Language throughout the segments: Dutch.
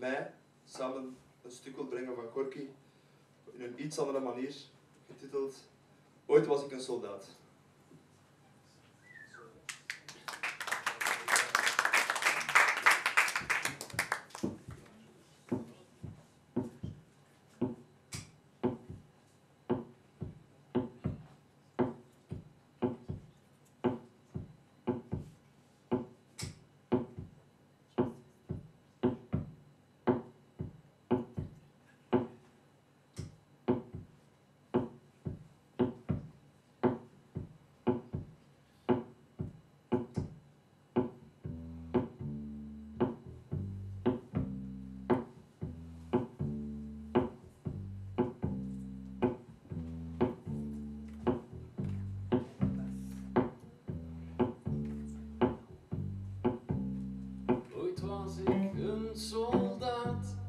mij samen een stuk wil brengen van Corky in een iets andere manier, getiteld Ooit was ik een soldaat. als ik een soldaat.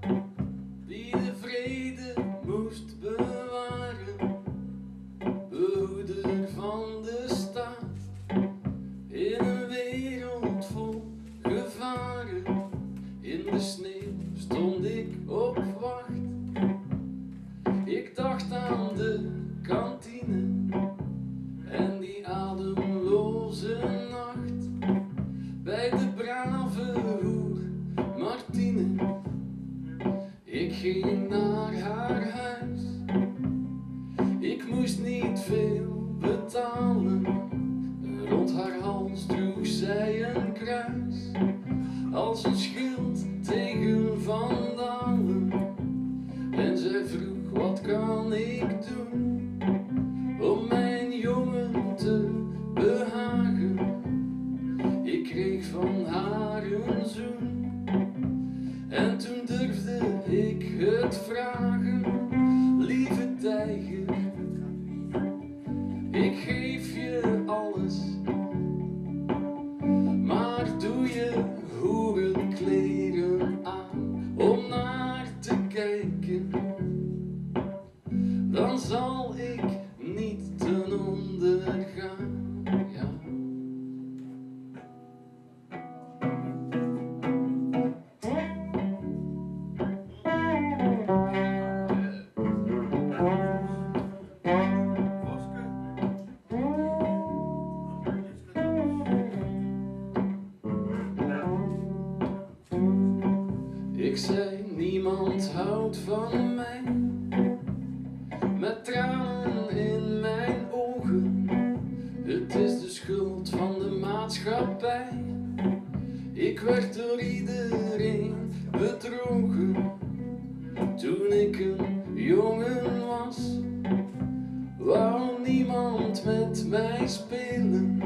mij spelen.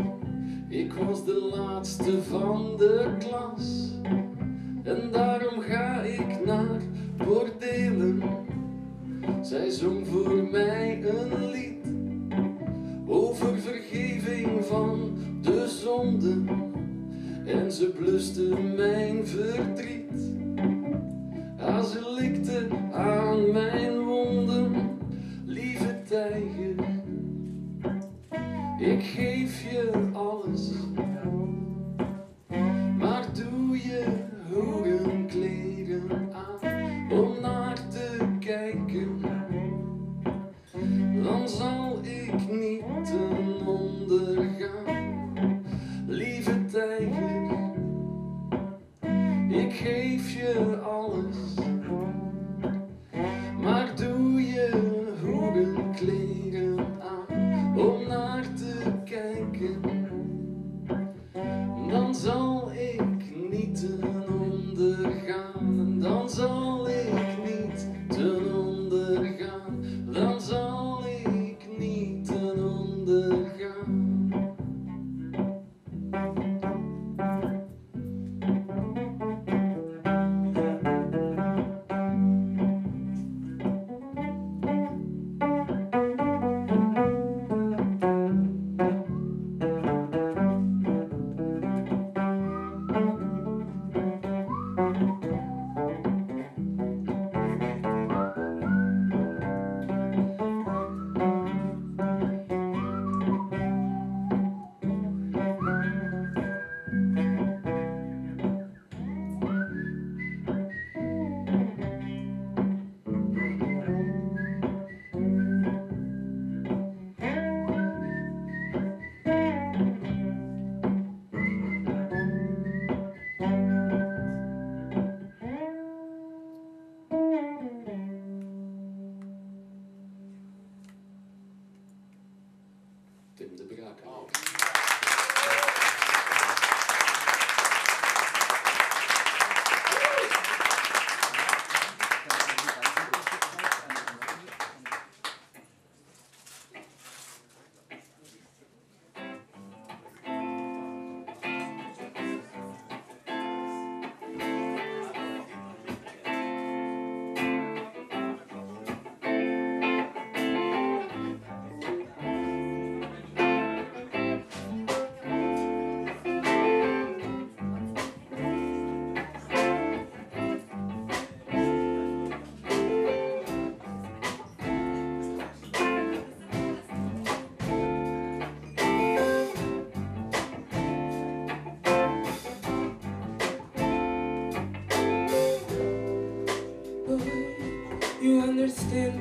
Ik was de laatste van de klas. En daarom ga ik naar bordelen. Zij zong voor mij een lied over vergeving van de zonden En ze bluste mijn verdriet.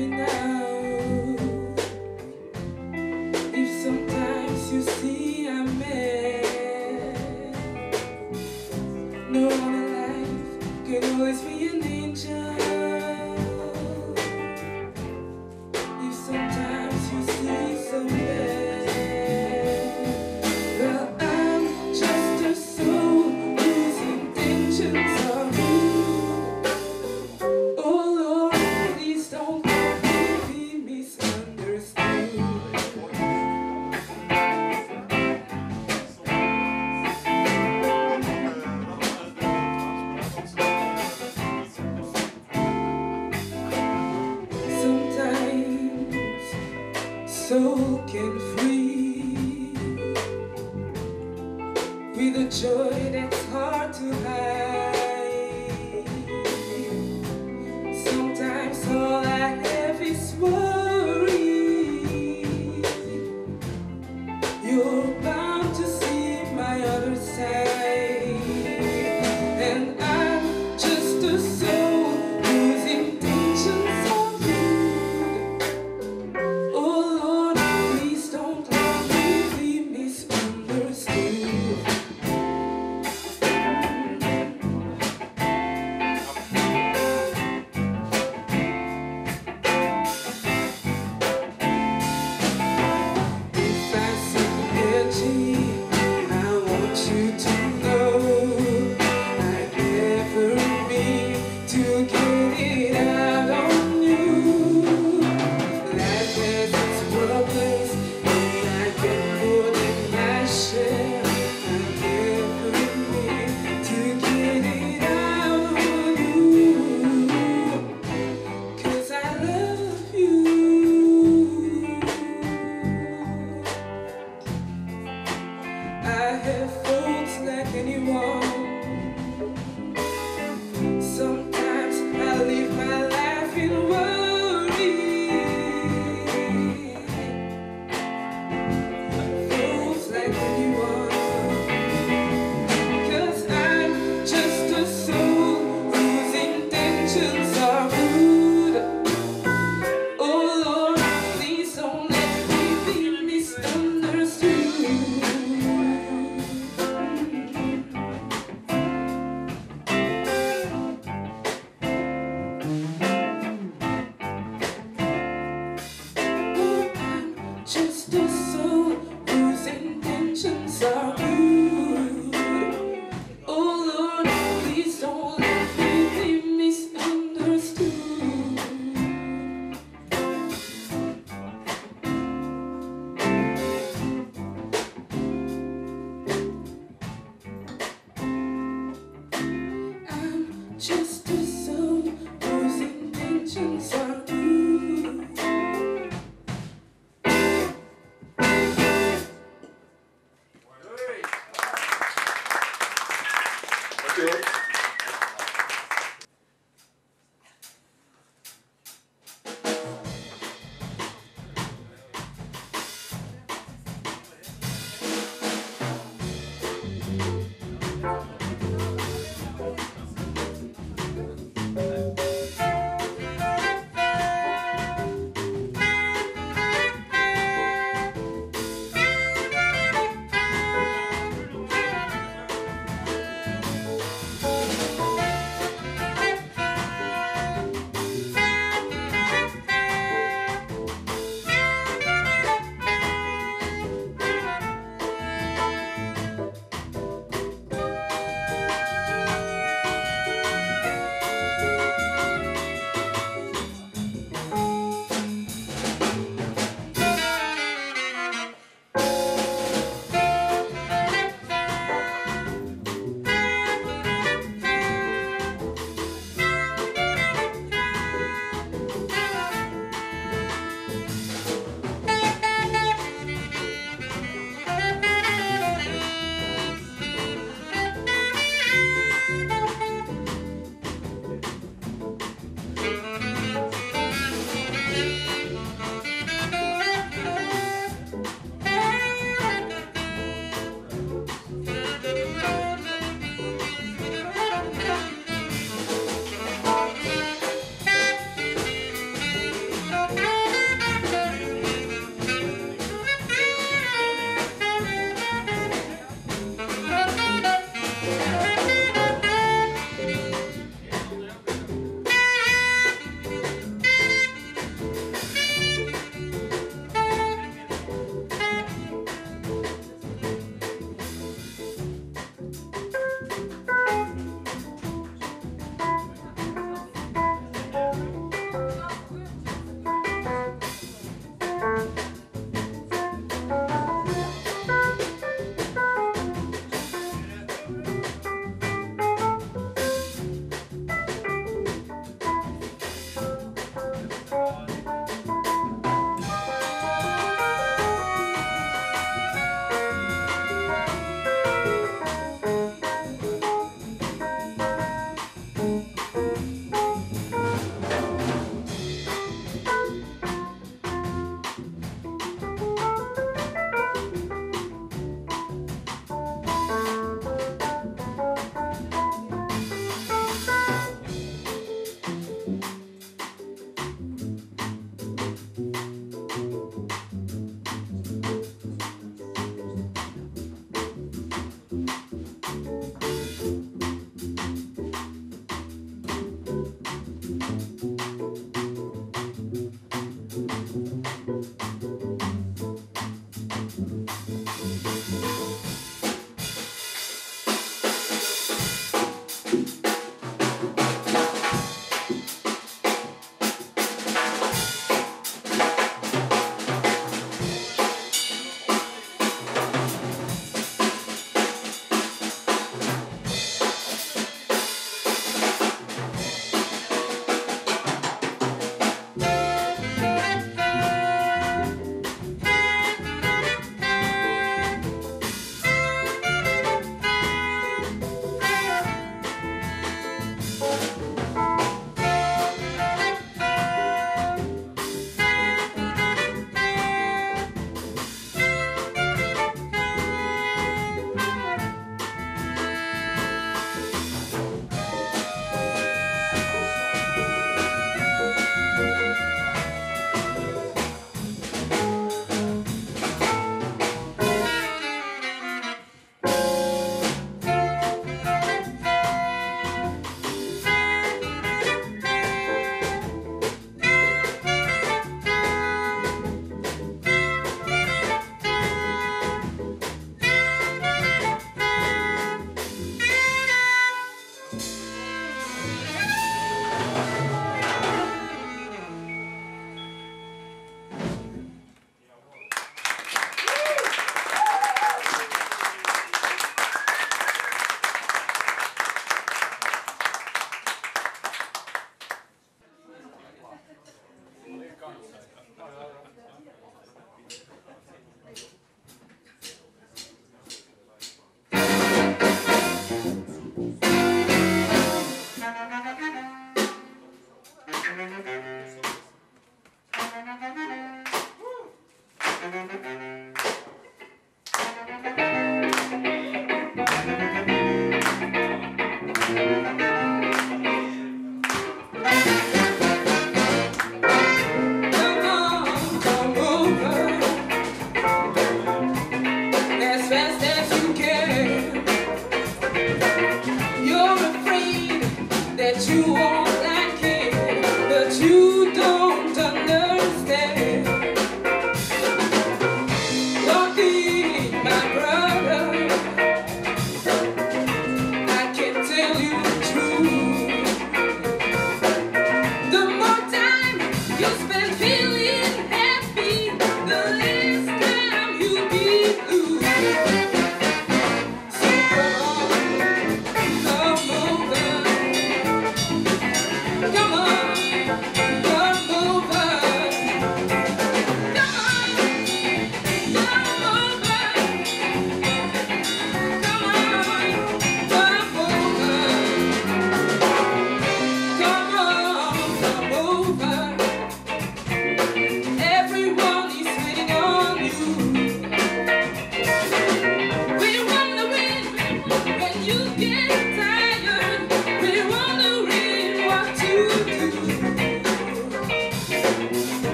midnight.